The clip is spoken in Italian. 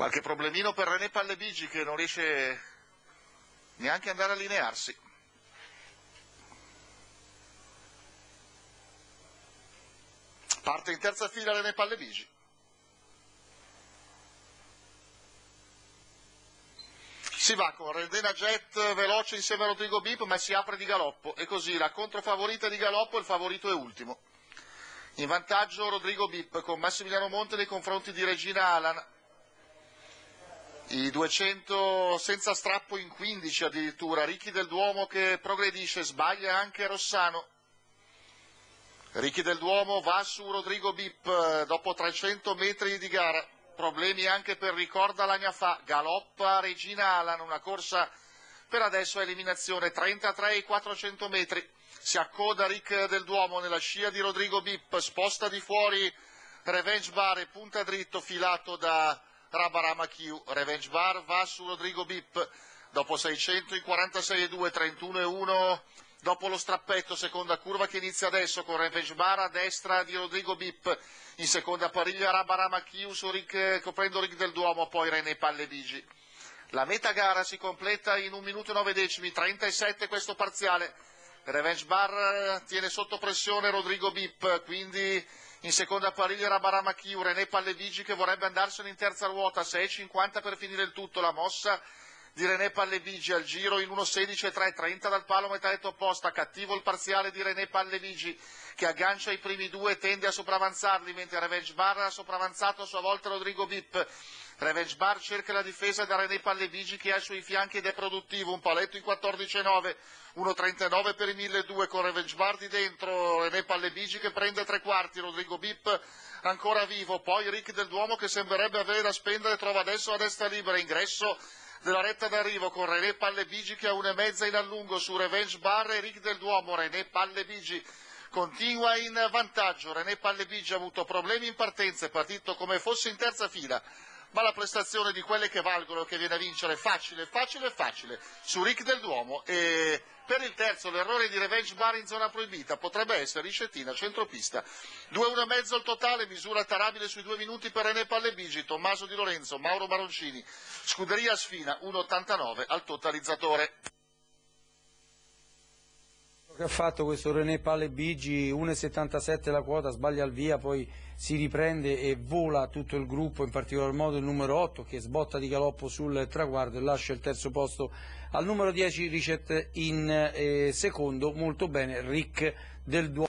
Qualche problemino per René Pallebigi che non riesce neanche ad andare a allinearsi. Parte in terza fila René Pallebigi. Si va con Rendena Jet veloce insieme a Rodrigo Bip, ma si apre di galoppo e così la controfavorita di galoppo il favorito è ultimo. In vantaggio Rodrigo Bip con Massimiliano Monte nei confronti di Regina Alan. I 200 senza strappo in 15 addirittura. Ricchi del Duomo che progredisce, sbaglia anche Rossano. Ricchi del Duomo va su Rodrigo Bip dopo 300 metri di gara. Problemi anche per Ricorda Lagnafà. Galoppa Regina Alan, una corsa per adesso a eliminazione 33 e 400 metri. Si accoda Rick del Duomo nella scia di Rodrigo Bip, sposta di fuori Revenge Bar e punta dritto filato da Rabarama Q. Revenge Bar va su Rodrigo Bip dopo 600 in 46 e 2, 31 e 1 dopo lo strappetto, seconda curva che inizia adesso con Revenge Bar a destra di Rodrigo Bip, in seconda pariglia Rabarama Q su Rick, coprendo Rick del Duomo, poi René Pallebigi. La meta gara si completa in un minuto e nove decimi, 37 questo parziale. Revenge Bar tiene sotto pressione Rodrigo Bip, quindi in seconda pariglia Rabarama Q, René Pallebigi che vorrebbe andarsene in terza ruota, 6.50 per finire il tutto, la mossa di René Pallevigi al giro in 1.16 30 dal palo metà opposta, cattivo il parziale di René Pallevigi che aggancia i primi due e tende a sopravanzarli, mentre Revenge Bar ha sopravanzato a sua volta Rodrigo Bip. Revenge Bar cerca la difesa da René Pallevigi che è ai suoi fianchi ed è produttivo, un paletto in 14.9, 1.39 per i 1.200 con Revenge Bar di dentro, René Pallevigi che prende tre quarti, Rodrigo Bip ancora vivo, poi Rick del Duomo che sembrerebbe avere da spendere trova adesso la destra libera, ingresso della retta d'arrivo con René Pallebigi che ha una e mezza in allungo su Revenge Bar e Rick del Duomo, René Pallebigi continua in vantaggio, René Pallebigi ha avuto problemi in partenza, è partito come fosse in terza fila, ma la prestazione di quelle che valgono che viene a vincere facile, facile, facile. Su Rick del Duomo e per il terzo l'errore di Revenge Bar in zona proibita potrebbe essere Ricettina, centropista. 2-1 e mezzo il totale, misura tarabile sui due minuti per René Pallebigi, Tommaso Di Lorenzo, Mauro Baroncini. Scuderia Sfina 1,89 al totalizzatore che ha fatto questo René Pallebigi 1,77 la quota, sbaglia al via, poi si riprende e vola tutto il gruppo, in particolar modo il numero 8 che sbotta di galoppo sul traguardo e lascia il terzo posto al numero 10 Ricet in eh, secondo, molto bene Rick del Duomo.